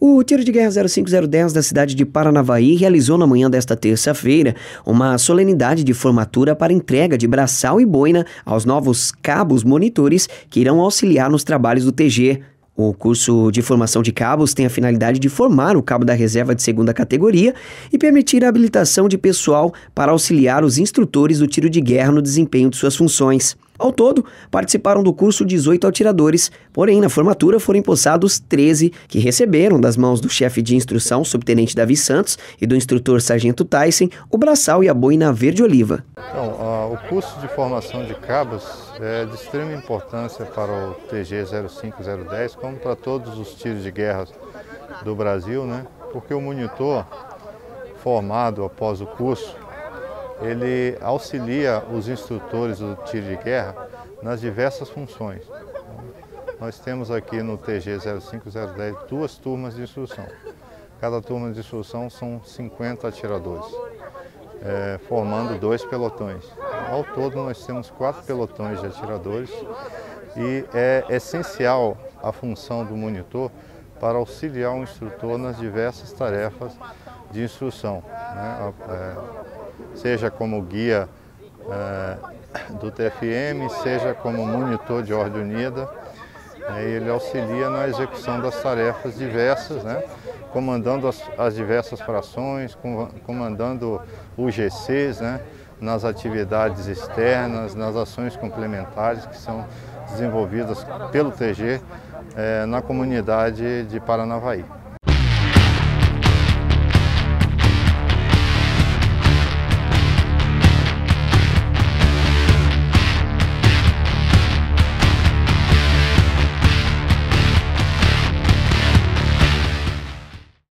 O Tiro de Guerra 05010 da cidade de Paranavaí realizou na manhã desta terça-feira uma solenidade de formatura para entrega de braçal e boina aos novos cabos monitores que irão auxiliar nos trabalhos do TG. O curso de formação de cabos tem a finalidade de formar o cabo da reserva de segunda categoria e permitir a habilitação de pessoal para auxiliar os instrutores do tiro de guerra no desempenho de suas funções. Ao todo, participaram do curso 18 atiradores, porém, na formatura foram empossados 13 que receberam das mãos do chefe de instrução, subtenente Davi Santos, e do instrutor Sargento Tyson, o braçal e a boina verde-oliva. Então, o curso de formação de cabos é de extrema importância para o TG 05010, como para todos os tiros de guerra do Brasil, né? porque o monitor formado após o curso ele auxilia os instrutores do tiro de guerra nas diversas funções. Nós temos aqui no TG 05010 duas turmas de instrução. Cada turma de instrução são 50 atiradores, é, formando dois pelotões. Ao todo nós temos quatro pelotões de atiradores e é essencial a função do monitor para auxiliar o instrutor nas diversas tarefas de instrução. Né? Seja como guia é, do TFM, seja como monitor de ordem unida. É, ele auxilia na execução das tarefas diversas, né? comandando as, as, diversas frações, comandando os GCs, né? nas atividades externas, nas ações complementares que são desenvolvidas pelo TG é, na comunidade de Paranavaí.